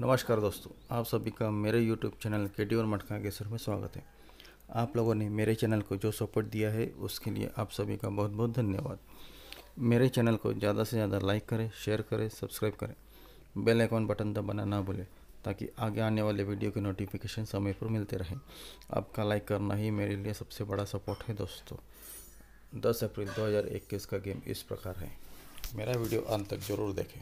नमस्कार दोस्तों, आप सभी का मेरे YouTube चैनल के डी और मटका के सर में स्वागत है। आप लोगों ने मेरे चैनल को जो सपोर्ट दिया है, उसके लिए आप सभी का बहुत बहुत धन्यवाद। मेरे चैनल को ज़्यादा से ज़्यादा लाइक करें, शेयर करें, सब्सक्राइब करें। बेल आइकॉन बटन दबाना ना भूलें, ताकि आगे आने वाले वीडियो के नोटिफिकेशन समय पर मिलते रहें। आपका लाइक करना ही मेरे लिए सबसे बड़ा सपोर्ट है दोस्तों। 10 अप्रैल 2021 का गेम इस प्रकार है। मेरा वीडियो अंत तक ज़रूर देखें।